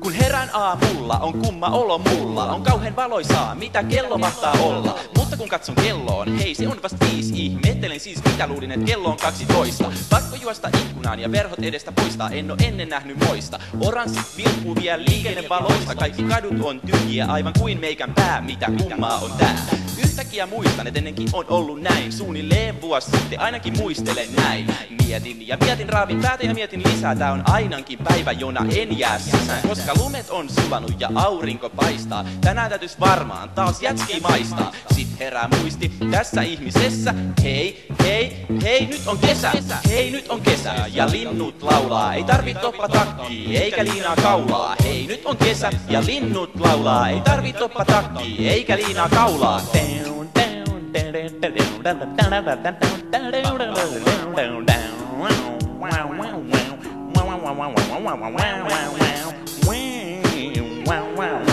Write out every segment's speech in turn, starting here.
Kun herän aamulla on kumma olo mulla On kauhen valoisaa, mitä kello mahtaa olla. Mutta kun katson kelloon, hei se on vasta viisi. Ihmettelen siis mitä luulin, että kello on 12. Pakko juosta ikkunaan ja verhot edestä poistaa. En oo ennen nähnyt moista. Oranssit vilkkuu vielä liikennevaloista. Kaikki kadut on tyhjiä, aivan kuin meikän pää. Mitä kummaa on tää? Yhtäkkiä muistan, että ennenkin on ollut näin. Suunnilleen vuosi sitten ainakin muistelen näin. Mietin ja mietin, raavin päätä ja mietin lisää. Tää on ainakin päivä, jona en jää sisään. Koska lumet on sulanut ja aurinko paistaa. Tänään täytyis varmaan taas jätski maistaa. Sit herää muisti tässä ihmisessä. Hei, hei, hei, nyt on kesä. Hei, nyt on kesä. Ja linnut laulaa. Ei tarvi toppa takki, eikä liinaa kaulaa. Hei, nyt on kesä. Ja linnut laulaa. Ei tarvi toppa takki, eikä liinaa kaulaa. Down, down,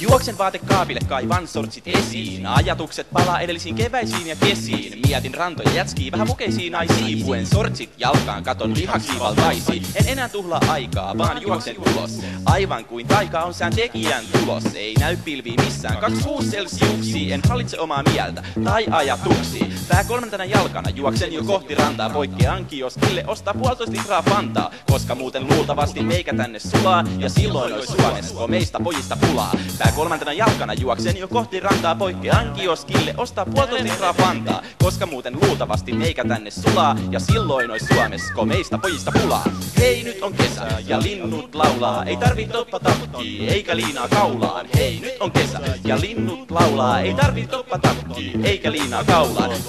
Juoksen vaatekaapille kaivan sortsit esiin. Ajatukset palaa edellisiin keväisiin ja kesiin. Mietin rantoja jätskiin vähän mukeisiin naisiin. Puen sortsit jalkaan, katon lihaksi valtaisiin. En enää tuhlaa aikaa, vaan juoksen ulos. Aivan kuin taika on sään tekijän tulos. Ei näy pilviä missään. 26 celsiuksi, en hallitse omaa mieltä tai ajatuksia. Pää kolmantena jalkana juoksen jo kohti rantaa. Poikkean kioskille ostaa puolitoista litraa fantaa. Koska muuten luultavasti meikä tänne sulaa. Ja silloin ois Suomessa meistä pojista pulaa. Pää kolmantena jalkana juoksen jo kohti rantaa. Poikkean kioskille ostaa puolitoista litraa fantaa. Koska muuten luultavasti meikä tänne sulaa. Ja silloin ois Suomessa meistä pojista pulaa. Hei nyt on kesä ja linnut laulaa. Ei tarvi toppa takki eikä liinaa kaulaan. Hei nyt on kesä ja linnut laulaa. Ei tarvi toppa takki eikä liinaa kaulaan.